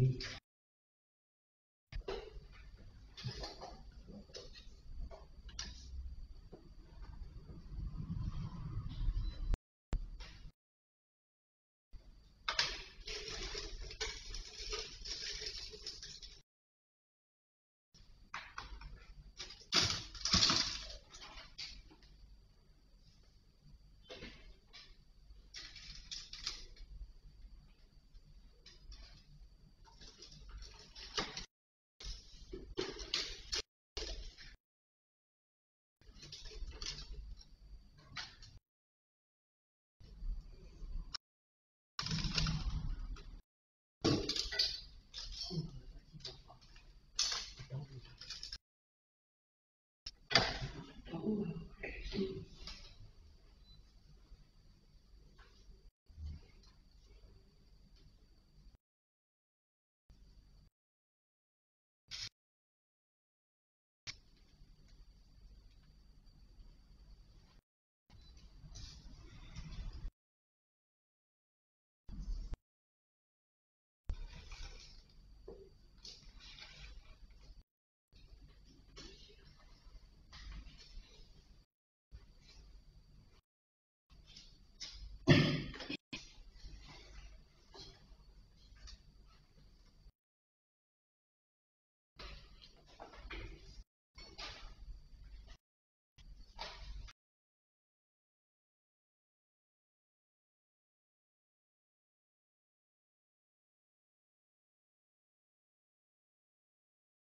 Neat.